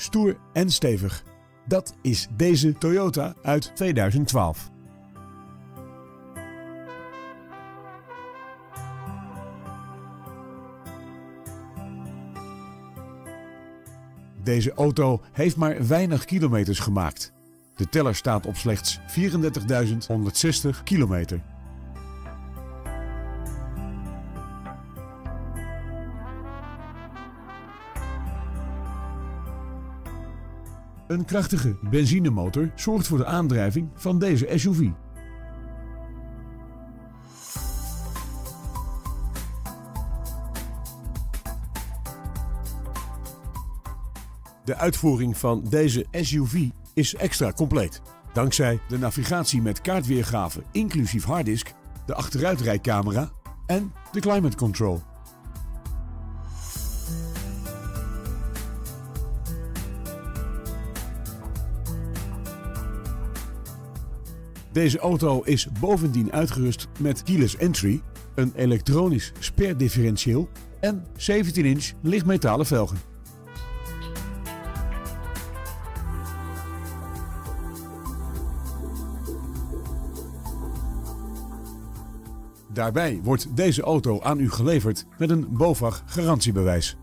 stoer en stevig. Dat is deze Toyota uit 2012. Deze auto heeft maar weinig kilometers gemaakt. De teller staat op slechts 34.160 kilometer. Een krachtige benzinemotor zorgt voor de aandrijving van deze SUV. De uitvoering van deze SUV is extra compleet. Dankzij de navigatie met kaartweergave inclusief harddisk, de achteruitrijcamera en de climate control. Deze auto is bovendien uitgerust met keyless entry, een elektronisch sperdifferentieel en 17-inch lichtmetalen velgen. Daarbij wordt deze auto aan u geleverd met een BOVAG garantiebewijs.